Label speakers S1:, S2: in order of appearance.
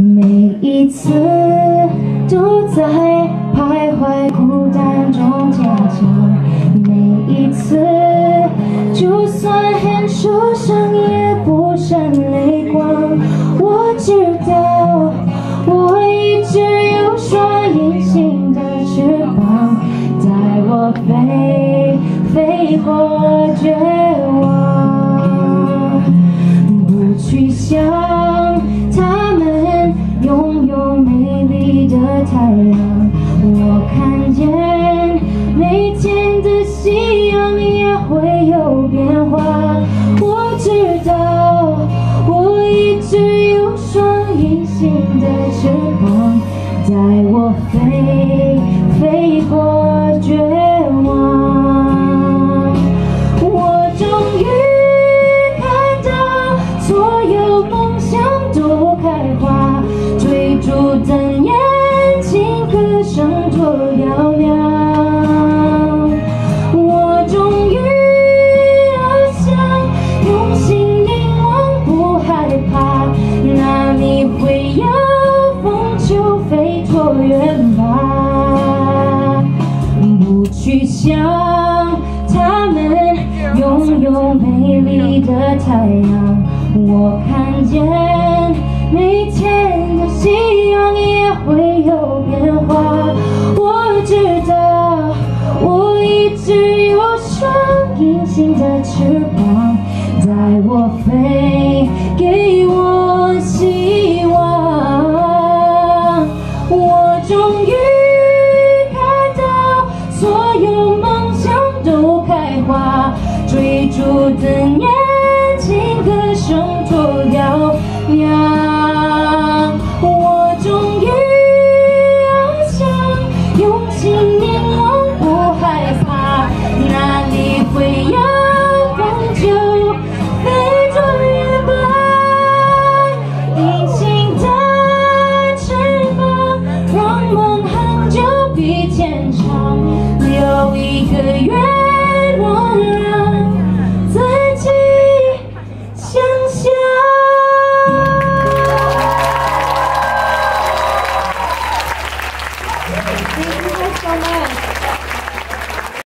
S1: 每一次都在徘徊孤单中坚强，每一次就算很受伤也不闪泪光。我知道我一直有双隐形的翅膀，带我飞，飞过绝望，不去想。新的翅膀，带我飞，飞过绝望。我终于看到所有梦想都开花，追逐的年轻歌声脱掉。吧不去想他们拥有美丽的太阳我看见每天的夕阳也会有变化。我知道我一直有双隐形的翅膀带我飞终于看到所有梦想都开花追逐的年
S2: Thank you so much.